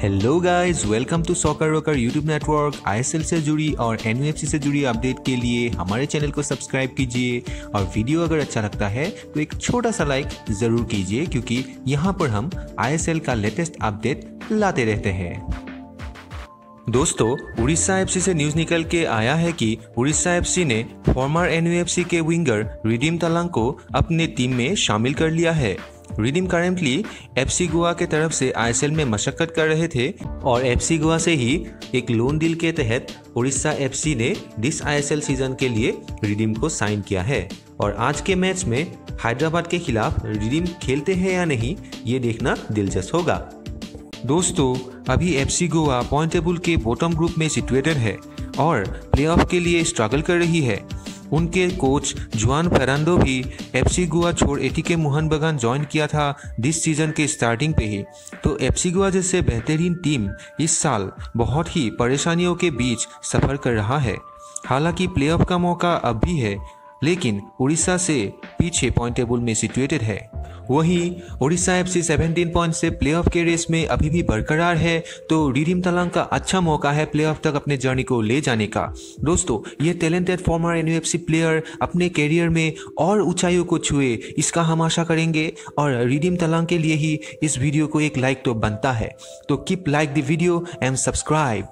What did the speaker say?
Hello guys welcome to Soccer Rocker YouTube network ISL से जुड़ी और एनयूएफसी से जुड़ी अपडेट के लिए हमारे चैनल को सब्सक्राइब कीजिए और वीडियो अगर अच्छा लगता है तो एक छोटा सा लाइक ज़रूर कीजिए क्योंकि यहाँ पर हम आईएसएल का लेटेस्ट अपडेट लाते रहते हैं। दोस्तों, उड़ीसा एफसी से न्यूज़ निकल के आया है कि उड़ीसा एफसी ने फॉर्मर एनयूएफसी के विंगर रिडीम तलांग को अपने टीम में शामिल कर लिया है। रिडीम करेंटली एफसी गोवा के तरफ़ से आईएसएल में मशक्कत कर रहे थे और एफसी गोवा से ही एक लोन डील के तहत उड़ीसा एफसी ने दिस आईएसएल सीज़न के लिए रिडीम को साइन किया है। और आज के मैच में हैदराबाद के खिलाफ रिडीम खेलते हैं या नहीं, ये देखना दिलचस्प होगा। दोस्तों, अभी एफसी गोवा पॉइंट टेबल के बॉटम ग्रुप में सिचुएटेड है और प्लेऑफ के लिए स्ट्रगल कर रही है। उनके कोच जुआन फेरांडो भी एफसी गोवा छोड़ एटी के मोहन बगान ज्वाइन किया था दिस सीज़न के स्टार्टिंग पे ही। तो एफसी गोवा जैसे बेहतरीन टीम इस साल बहुत ही परेशानियों के बीच सफ़र कर रहा है। हालाँकि प्लेऑफ का मौका अब भी है, लेकिन उड़ीसा से पीछे पॉइंट टेबल में सिचुएटेड है। वहीं उड़ीसा एफसी 17 पॉइंट से प्लेऑफ के रेस में अभी भी बरकरार है तो रिडीम तलांग का अच्छा मौका है प्लेऑफ तक अपने जर्नी को ले जाने का। दोस्तों, ये टैलेंटेड फॉर्मर एनयूएफसी प्लेयर अपने कैरियर में और ऊंचाइयों को छुए, इसका हम आशा करेंगे, और रिडीम तलांग के लिए ही इस वीडियो को एक लाइक तो बनता है। तो keep like the video and subscribe